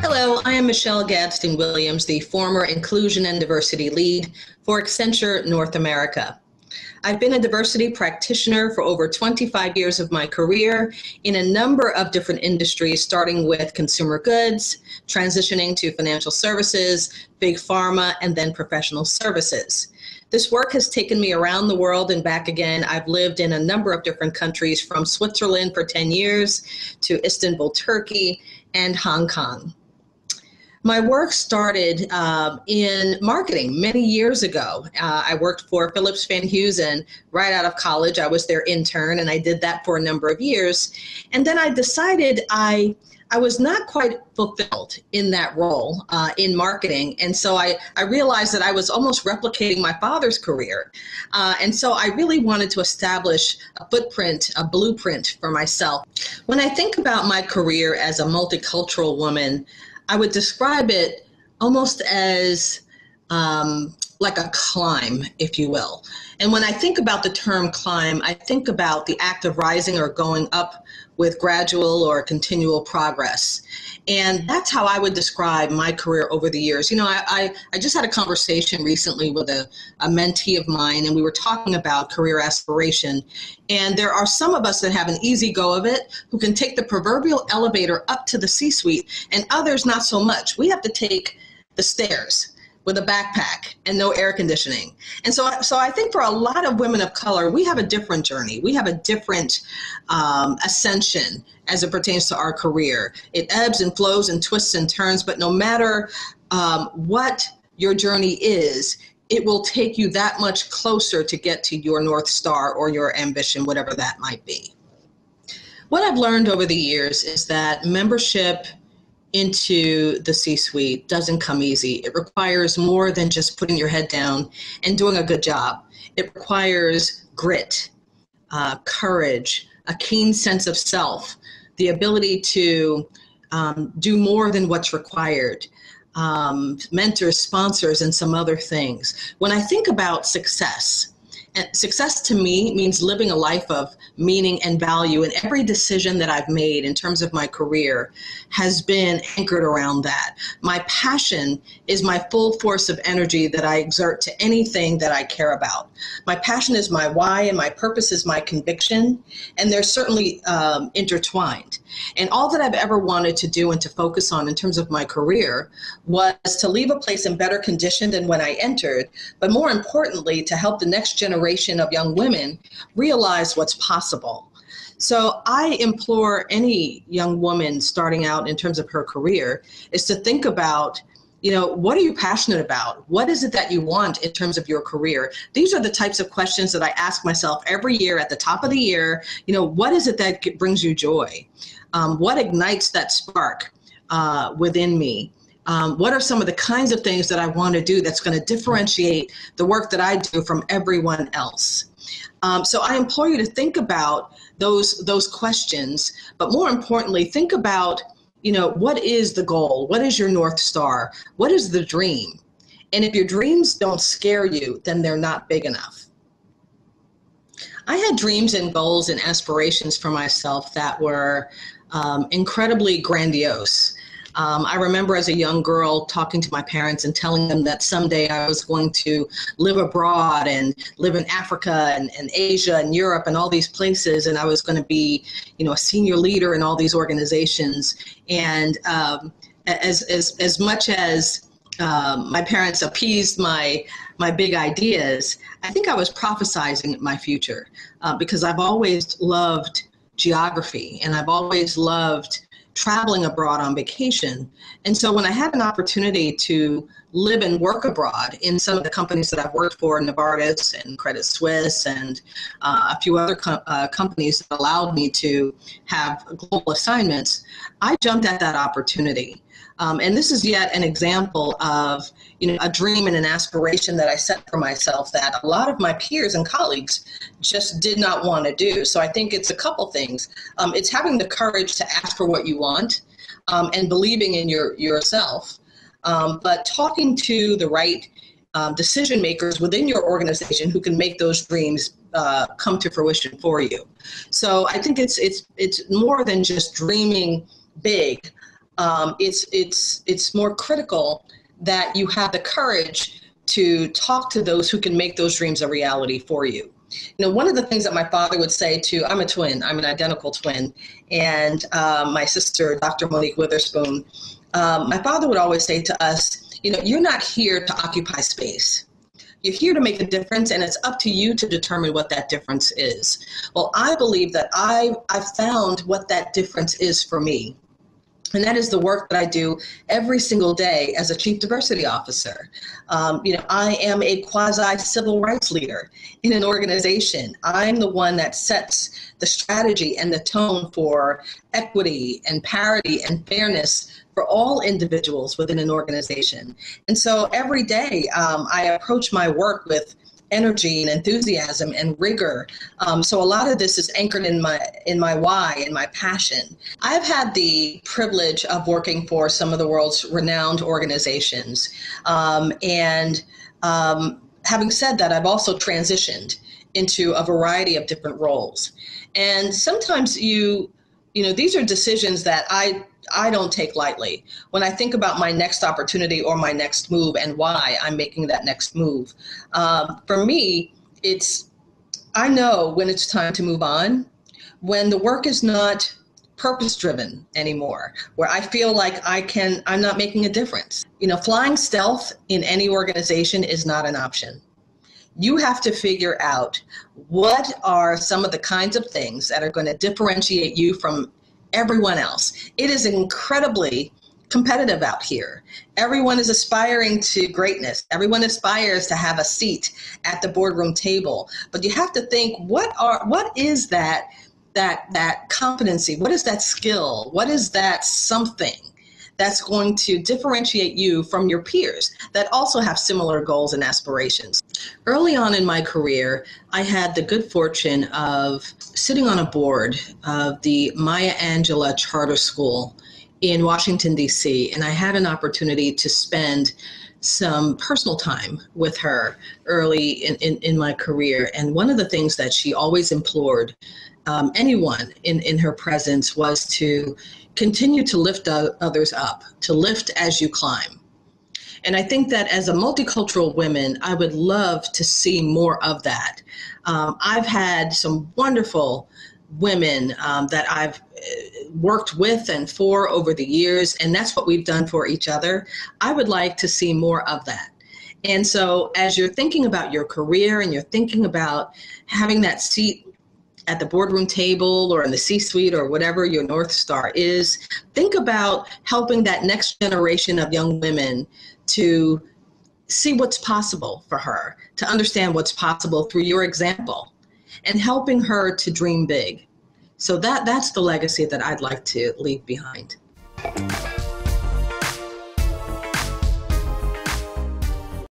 Hello, I am Michelle Gadsden Williams, the former Inclusion and Diversity Lead for Accenture North America. I've been a diversity practitioner for over 25 years of my career in a number of different industries, starting with consumer goods, transitioning to financial services, big pharma, and then professional services. This work has taken me around the world and back again. I've lived in a number of different countries from Switzerland for 10 years to Istanbul, Turkey, and Hong Kong. My work started uh, in marketing many years ago. Uh, I worked for Phillips Van Heusen right out of college. I was their intern, and I did that for a number of years. And then I decided I I was not quite fulfilled in that role uh, in marketing. And so I, I realized that I was almost replicating my father's career. Uh, and so I really wanted to establish a footprint, a blueprint for myself. When I think about my career as a multicultural woman, I would describe it almost as um, like a climb, if you will. And when I think about the term climb, I think about the act of rising or going up with gradual or continual progress. And that's how I would describe my career over the years. You know, I, I, I just had a conversation recently with a, a mentee of mine, and we were talking about career aspiration. And there are some of us that have an easy go of it who can take the proverbial elevator up to the C suite, and others not so much. We have to take the stairs with a backpack and no air conditioning. And so, so I think for a lot of women of color, we have a different journey. We have a different um, ascension as it pertains to our career. It ebbs and flows and twists and turns, but no matter um, what your journey is, it will take you that much closer to get to your North Star or your ambition, whatever that might be. What I've learned over the years is that membership into the C suite doesn't come easy. It requires more than just putting your head down and doing a good job. It requires grit, uh, courage, a keen sense of self, the ability to um, do more than what's required, um, mentors, sponsors, and some other things. When I think about success, and success to me means living a life of meaning and value. And every decision that I've made in terms of my career has been anchored around that. My passion is my full force of energy that I exert to anything that I care about. My passion is my why, and my purpose is my conviction. And they're certainly um, intertwined. And all that I've ever wanted to do and to focus on in terms of my career was to leave a place in better condition than when I entered, but more importantly, to help the next generation of young women realize what's possible. So I implore any young woman starting out in terms of her career is to think about you know what are you passionate about what is it that you want in terms of your career these are the types of questions that i ask myself every year at the top of the year you know what is it that brings you joy um, what ignites that spark uh, within me? Um, what are some of the kinds of things that I want to do that's going to differentiate the work that I do from everyone else? Um, so I implore you to think about those those questions, but more importantly, think about you know what is the goal? What is your north star? What is the dream? And if your dreams don't scare you, then they're not big enough. I had dreams and goals and aspirations for myself that were um, incredibly grandiose. Um, I remember as a young girl talking to my parents and telling them that someday I was going to live abroad and live in Africa and, and Asia and Europe and all these places, and I was going to be, you know, a senior leader in all these organizations. And um, as as as much as um, my parents appeased my my big ideas, I think I was prophesizing my future uh, because I've always loved geography and I've always loved traveling abroad on vacation. And so when I had an opportunity to live and work abroad in some of the companies that I've worked for, Novartis and Credit Suisse and uh, a few other com- uh, companies that allowed me to have global assignments, I jumped at that opportunity. Um, and this is yet an example of you know, a dream and an aspiration that I set for myself that a lot of my peers and colleagues just did not want to do. So I think it's a couple things. Um, it's having the courage to ask for what you want um, and believing in your yourself, um, but talking to the right um, decision makers within your organization who can make those dreams uh, come to fruition for you. So I think it's it's it's more than just dreaming big. Um, it's it's it's more critical that you have the courage to talk to those who can make those dreams a reality for you. You know, one of the things that my father would say to, I'm a twin, I'm an identical twin, and uh, my sister, Dr. Monique Witherspoon, um, my father would always say to us, you know, you're not here to occupy space. You're here to make a difference, and it's up to you to determine what that difference is. Well, I believe that I, I've found what that difference is for me. And that is the work that I do every single day as a chief diversity officer. Um, you know, I am a quasi civil rights leader in an organization. I'm the one that sets the strategy and the tone for equity and parity and fairness for all individuals within an organization. And so every day um, I approach my work with energy and enthusiasm and rigor. Um, so a lot of this is anchored in my in my why and my passion. I've had the privilege of working for some of the world's renowned organizations, um, and um, having said that, I've also transitioned into a variety of different roles, and sometimes you you know these are decisions that I I don't take lightly. When I think about my next opportunity or my next move and why I'm making that next move, um, for me, it's I know when it's time to move on, when the work is not purpose driven anymore where i feel like i can i'm not making a difference you know flying stealth in any organization is not an option you have to figure out what are some of the kinds of things that are going to differentiate you from everyone else. It is incredibly competitive out here. Everyone is aspiring to greatness. Everyone aspires to have a seat at the boardroom table. But you have to think what are what is that that that competency? What is that skill? What is that something that's going to differentiate you from your peers that also have similar goals and aspirations. Early on in my career, I had the good fortune of sitting on a board of the Maya Angelou Charter School in Washington, D.C., and I had an opportunity to spend some personal time with her early in, in, in, my career. And one of the things that she always implored um, anyone in, in her presence was to continue to lift others up, to lift as you climb. And I think that as a multicultural woman, I would love to see more of that. Um, I've had some wonderful women um, that I've uh, worked with and for over the years, and that's what we've done for each other. I would like to see more of that. And so, as you're thinking about your career and you're thinking about having that seat at the boardroom table or in the C suite or whatever your North Star is, think about helping that next generation of young women to see what's possible for her, to understand what's possible through your example, and helping her to dream big. So that, that's the legacy that I'd like to leave behind.